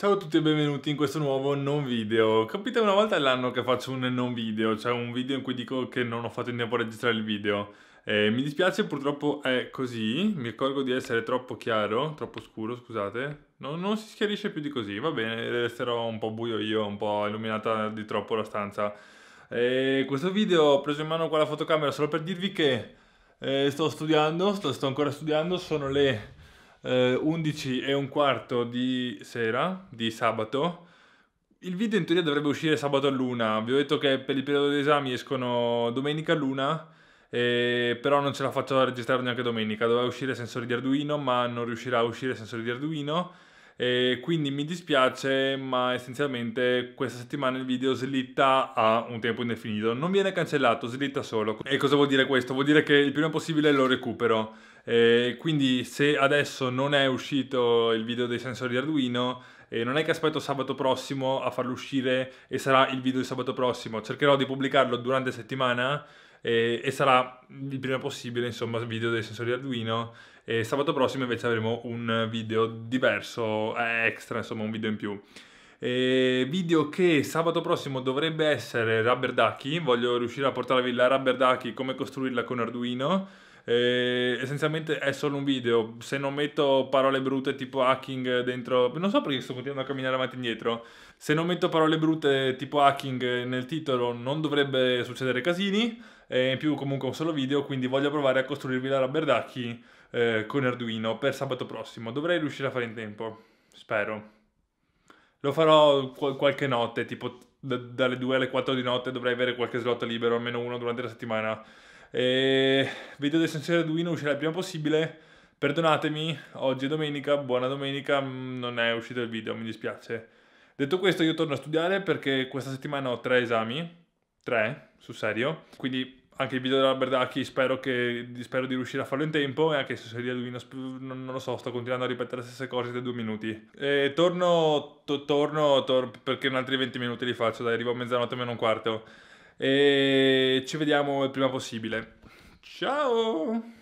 Ciao a tutti e benvenuti in questo nuovo non video. Capita una volta all'anno che faccio un non video, cioè un video in cui dico che non ho fatto in tempo a registrare il video. Eh, mi dispiace, purtroppo è così, mi accorgo di essere troppo chiaro, troppo scuro, scusate. No, non si schiarisce più di così, va bene, resterò un po' buio io, un po' illuminata di troppo la stanza. Eh, questo video ho preso in mano qua la fotocamera solo per dirvi che eh, sto studiando, sto, sto ancora studiando, sono le eh, 11 e un quarto di sera, di sabato. Il video in teoria dovrebbe uscire sabato a luna. Vi ho detto che per il periodo di esami escono domenica a luna, eh, però non ce la faccio a registrare neanche domenica. Doveva uscire sensori di Arduino, ma non riuscirà a uscire sensori di Arduino. E quindi mi dispiace, ma essenzialmente questa settimana il video slitta a un tempo indefinito. Non viene cancellato, slitta solo. E cosa vuol dire questo? Vuol dire che il prima possibile lo recupero. E quindi se adesso non è uscito il video dei sensori di Arduino, e non è che aspetto sabato prossimo a farlo uscire e sarà il video di sabato prossimo. Cercherò di pubblicarlo durante la settimana e, e, sarà il prima possibile, insomma, video dei sensori Arduino. E sabato prossimo invece avremo un video diverso, eh, extra, insomma, un video in più. E video che sabato prossimo dovrebbe essere Rubber Ducky. Voglio riuscire a portarvi la Rubber Ducky, come costruirla con Arduino eh, essenzialmente è solo un video. Se non metto parole brutte tipo hacking dentro, non so perché sto continuando a camminare avanti e indietro. Se non metto parole brutte tipo hacking nel titolo, non dovrebbe succedere casini. E in più, comunque, un solo video. Quindi voglio provare a costruirvi la Rubber Ducky eh, con Arduino per sabato prossimo. Dovrei riuscire a fare in tempo. Spero. Lo farò qual- qualche notte, tipo d- dalle 2 alle 4 di notte dovrei avere qualche slot libero, almeno uno durante la settimana. E video del sensore Arduino uscirà il prima possibile. Perdonatemi, oggi è domenica, buona domenica, mm, non è uscito il video, mi dispiace. Detto questo io torno a studiare perché questa settimana ho tre esami, tre, sul serio, quindi anche il video dell'Alberdacchi spero, che, spero di riuscire a farlo in tempo e anche se serie Arduino non, non, lo so, sto continuando a ripetere le stesse cose da due minuti. E torno, to, torno, tor perché in altri 20 minuti li faccio, dai, arrivo a mezzanotte meno un quarto e ci vediamo il prima possibile. Ciao!